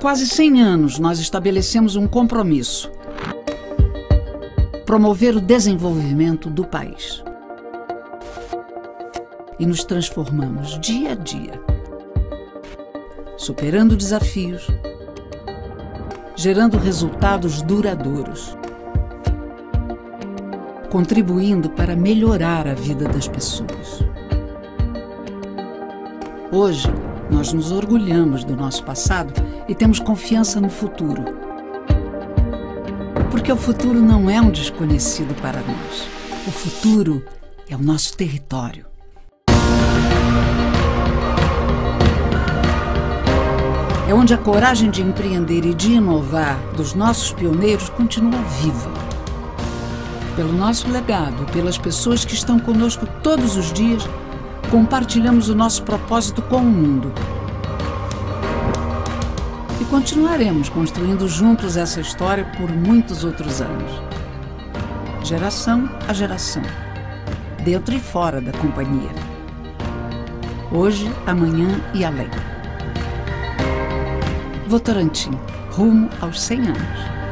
quase 100 anos, nós estabelecemos um compromisso: promover o desenvolvimento do país. E nos transformamos dia a dia, superando desafios, gerando resultados duradouros, contribuindo para melhorar a vida das pessoas. Hoje, nós nos orgulhamos do nosso passado e temos confiança no futuro. Porque o futuro não é um desconhecido para nós. O futuro é o nosso território. É onde a coragem de empreender e de inovar dos nossos pioneiros continua viva. Pelo nosso legado pelas pessoas que estão conosco todos os dias, compartilhamos o nosso propósito com o mundo. E continuaremos construindo juntos essa história por muitos outros anos. Geração a geração, dentro e fora da companhia. Hoje, amanhã e além. Votorantim, rumo aos 100 anos.